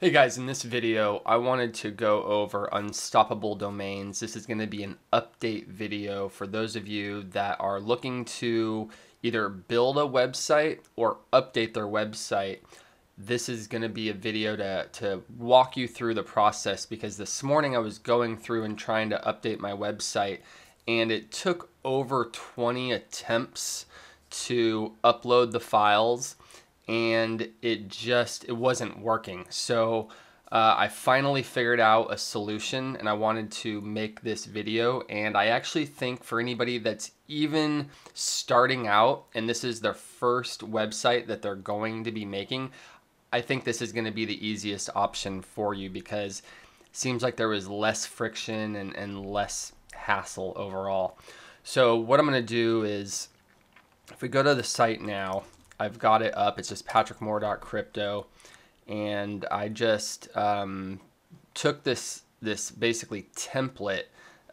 Hey guys, in this video, I wanted to go over unstoppable domains. This is going to be an update video for those of you that are looking to either build a website or update their website. This is going to be a video to, to walk you through the process because this morning I was going through and trying to update my website and it took over 20 attempts to upload the files and it just it wasn't working. So uh, I finally figured out a solution and I wanted to make this video. And I actually think for anybody that's even starting out and this is their first website that they're going to be making, I think this is going to be the easiest option for you because it seems like there was less friction and, and less hassle overall. So what I'm going to do is if we go to the site now, I've got it up. It's just patrickmoore.crypto, and I just um, took this this basically template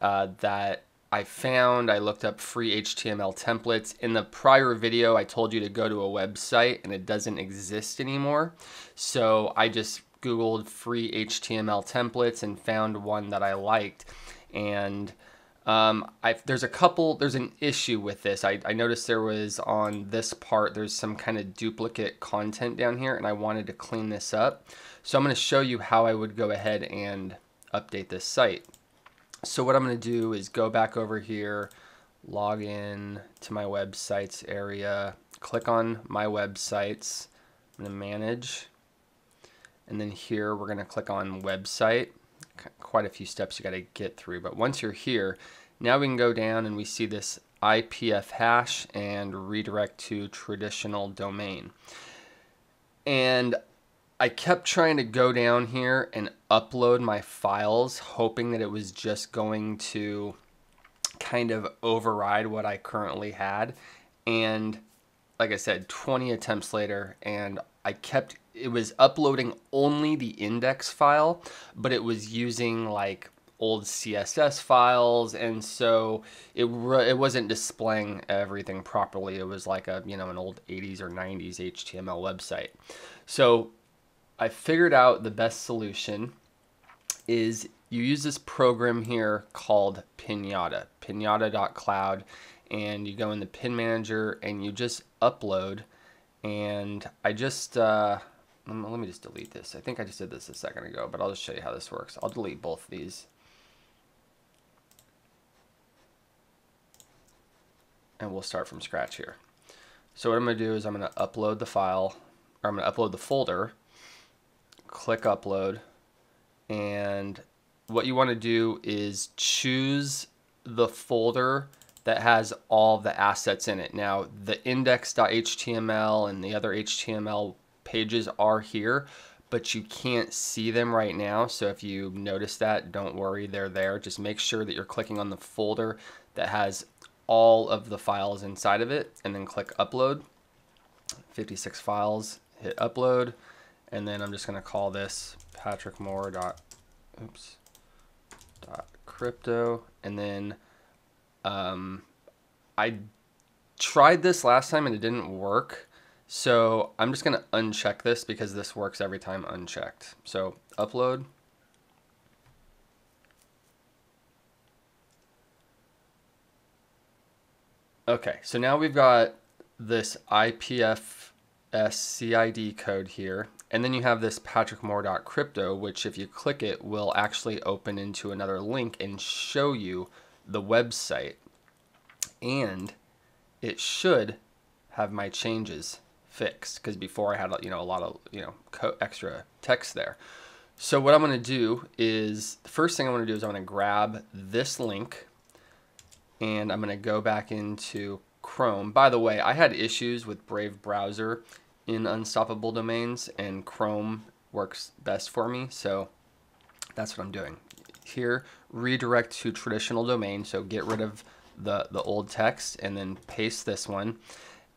uh, that I found. I looked up free HTML templates. In the prior video, I told you to go to a website, and it doesn't exist anymore. So I just Googled free HTML templates and found one that I liked, and um, I've, there's a couple, there's an issue with this. I, I noticed there was on this part, there's some kind of duplicate content down here and I wanted to clean this up. So I'm going to show you how I would go ahead and update this site. So what I'm going to do is go back over here, log in to my websites area, click on my websites, I'm to manage, and then here we're going to click on website quite a few steps you got to get through. But once you're here, now we can go down and we see this IPFS hash and redirect to traditional domain. And I kept trying to go down here and upload my files, hoping that it was just going to kind of override what I currently had. And like I said, 20 attempts later, and I kept it was uploading only the index file, but it was using like old CSS files, and so it it wasn't displaying everything properly. It was like a you know an old 80s or 90s HTML website. So I figured out the best solution is you use this program here called Pinata, pinata.cloud, and you go in the pin manager and you just upload. And I just uh, let me just delete this. I think I just did this a second ago, but I'll just show you how this works. I'll delete both of these. And we'll start from scratch here. So what I'm going to do is I'm going to upload the file, or I'm to upload the folder, click upload, and what you want to do is choose the folder that has all the assets in it. Now, the index.html and the other HTML pages are here, but you can't see them right now. So if you notice that, don't worry, they're there. Just make sure that you're clicking on the folder that has all of the files inside of it and then click upload. 56 files, hit upload, and then I'm just gonna call this patrickmoore oops, crypto, and then um, I tried this last time and it didn't work. So I'm just going to uncheck this because this works every time unchecked. So upload. Okay, so now we've got this IPFS CID code here. And then you have this patrickmoore.crypto, which if you click it will actually open into another link and show you the website. And it should have my changes fixed because before I had you know a lot of you know extra text there. So what I'm going to do is the first thing I'm going to do is I'm going to grab this link and I'm going to go back into Chrome. By the way, I had issues with Brave browser in Unstoppable Domains and Chrome works best for me. So that's what I'm doing. Here, redirect to traditional domain. So get rid of the, the old text and then paste this one.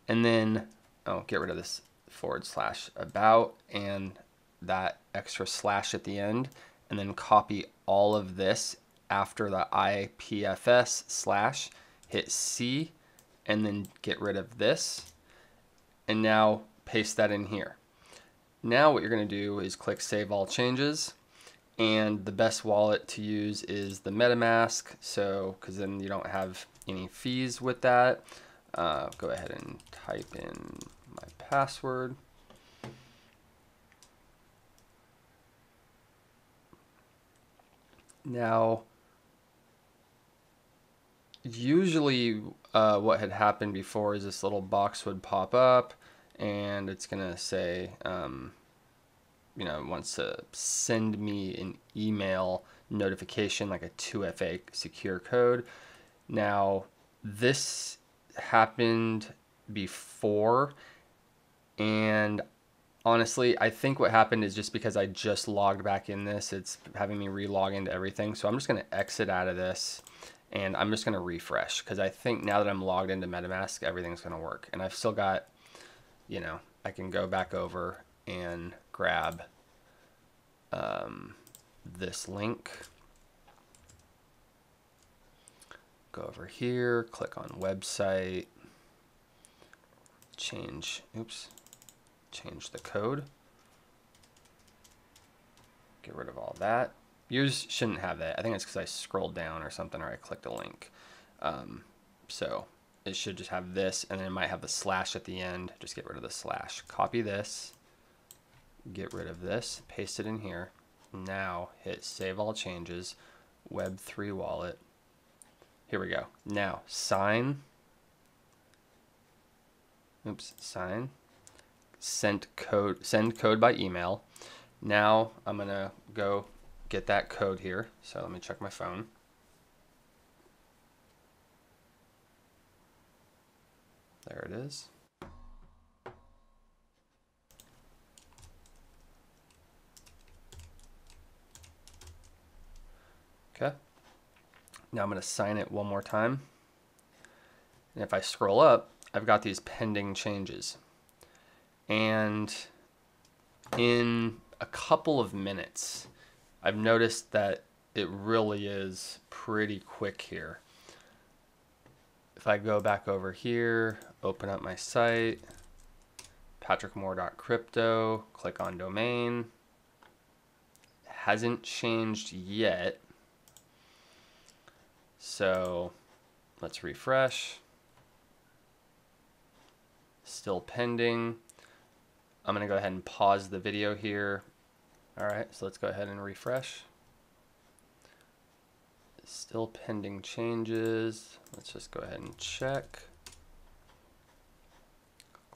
And then oh, get rid of this forward slash about and that extra slash at the end, and then copy all of this after the IPFS slash, hit C, and then get rid of this, and now paste that in here. now what you're going to do is click Save All Changes. And the best wallet to use is the MetaMask. So, because then you don't have any fees with that. Uh, go ahead and type in my password. Now, usually uh, what had happened before is this little box would pop up and it's going to say, um, you know, wants to send me an email notification like a 2FA secure code. Now, this happened before and honestly, I think what happened is just because I just logged back in this, it's having me re-log into everything. So I'm just going to exit out of this and I'm just going to refresh because I think now that I'm logged into MetaMask, everything's going to work. And I've still got, you know, I can go back over and grab um, this link. Go over here, click on website, change, oops, change the code. Get rid of all that. Yours shouldn't have that. I think it's because I scrolled down or something or I clicked a link. Um, so it should just have this and then it might have the slash at the end. Just get rid of the slash. Copy this, get rid of this, paste it in here. Now hit save all changes, web3 wallet. Here we go. Now sign, oops, sign, send code, send code by email. Now I'm gonna go get that code here. So let me check my phone. There it is. Okay. Now I'm going to sign it one more time. And if I scroll up, I've got these pending changes. And in a couple of minutes, I've noticed that it really is pretty quick here. If I go back over here, open up my site, patrickmoore.crypto, click on domain, hasn't changed yet. So let's refresh. Still pending. I'm going to go ahead and pause the video here all right, so let's go ahead and refresh. Still pending changes. Let's just go ahead and check.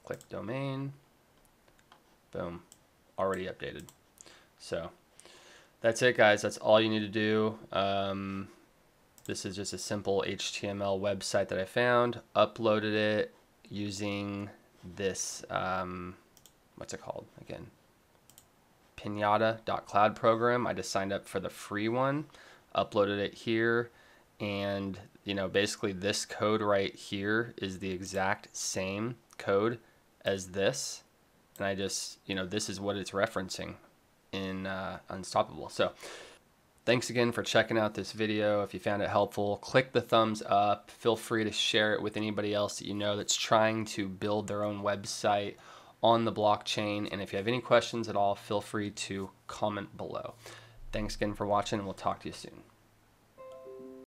Click domain. Boom, already updated. So that's it guys, that's all you need to do. Um, this is just a simple HTML website that I found, uploaded it using this, um, what's it called again? pinata.cloud program. I just signed up for the free one, uploaded it here, and you know basically this code right here is the exact same code as this, and I just you know this is what it's referencing in uh, Unstoppable. So thanks again for checking out this video. If you found it helpful, click the thumbs up. Feel free to share it with anybody else that you know that's trying to build their own website on the blockchain. And if you have any questions at all, feel free to comment below. Thanks again for watching, and we'll talk to you soon.